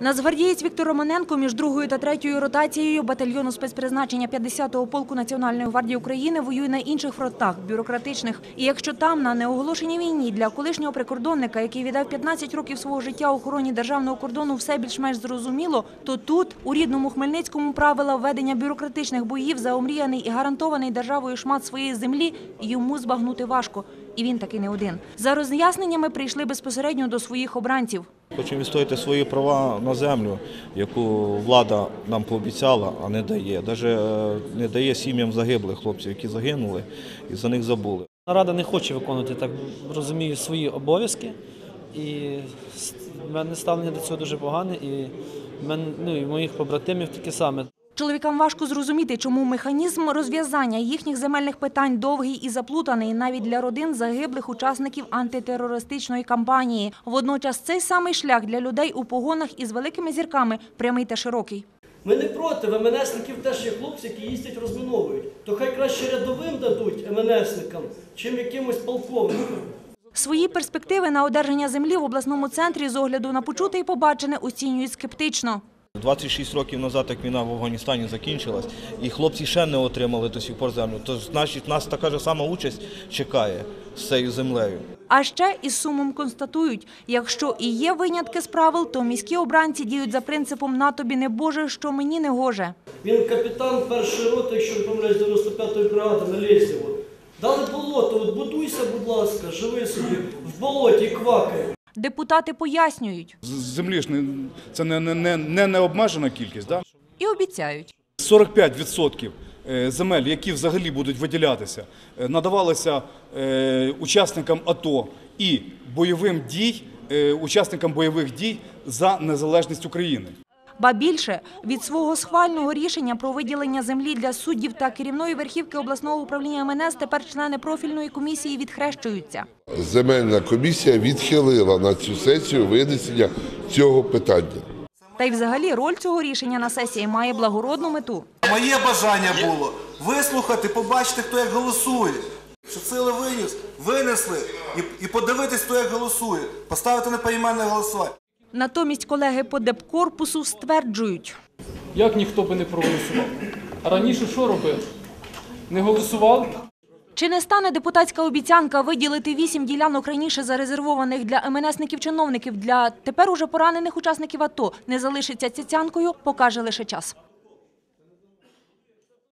Нацгвардієць Віктор Романенко між другою та третьою ротацією батальйону спецпризначення 50-го полку Національної гвардії України воює на інших фронтах бюрократичних. І якщо там на неоголошеній війні для колишнього прикордонника, який віддав 15 років свого життя охороні державного кордону, все більш-менш зрозуміло, то тут у рідному Хмельницькому правила ведення бюрократичних боїв за омріяний і гарантований державою шмат своєї землі йому збагнути важко. І він таки не один. За роз'ясненнями прийшли безпосередньо до своїх обранців. Хочемо відстояти свої права на землю, яку влада нам пообіцяла, а не дає. Навіть не дає сім'ям загиблих хлопців, які загинули, і за них забули. Рада не хоче виконувати, так розумію, свої обов'язки. І в мене ставлення до цього дуже погане, і в мене, ну, і моїх побратимів таке саме. Чоловікам важко зрозуміти, чому механізм розв'язання їхніх земельних питань довгий і заплутаний навіть для родин загиблих учасників антитерористичної кампанії. Водночас цей самий шлях для людей у погонах із великими зірками прямий та широкий. Ми не проти, в МНСників теж є хлопці, які їздять, розміновують. То хай краще рядовим дадуть МНСникам, чим якимось полковникам. Свої перспективи на одержання землі в обласному центрі з огляду на почуте і побачене оцінюють скептично. 26 років назад, як війна в Афганістані закінчилась, і хлопці ще не отримали до сих пор землю. Тож, значить, нас така ж сама участь чекає з цією землею. А ще із сумом констатують, якщо і є винятки з правил, то міські обранці діють за принципом «на тобі не Боже, що мені не гоже». Він капітан першої роти, якщо не помиляюсь, 95-ї бригади на Лєсєво. Дали болото, от будуйся, будь ласка, живи собі в болоті, квакай. Депутати пояснюють Землі ж не, це не, не, не, не обмежена кількість. Да? і обіцяють. 45% е, земель, які взагалі будуть виділятися, е, надавалися е, учасникам АТО і бойовим дій, учасникам бойових дій за незалежність України. Ба більше, від свого схвального рішення про виділення землі для суддів та керівної верхівки обласного управління МНС тепер члени профільної комісії відхрещуються. Земельна комісія відхилила на цю сесію винесення цього питання. Та й взагалі роль цього рішення на сесії має благородну мету. Моє бажання було вислухати, побачити, хто як голосує. Що сили виніс, винесли і, і подивитись, хто як голосує. Поставити на поіменне голосування. Натомість колеги по депкорпусу стверджують, Як ніхто би не проголосував? Раніше що робив? Не голосував? чи не стане депутатська обіцянка виділити вісім ділянок раніше зарезервованих для МНСників-чиновників для тепер уже поранених учасників АТО не залишиться цяцянкою, покаже лише час.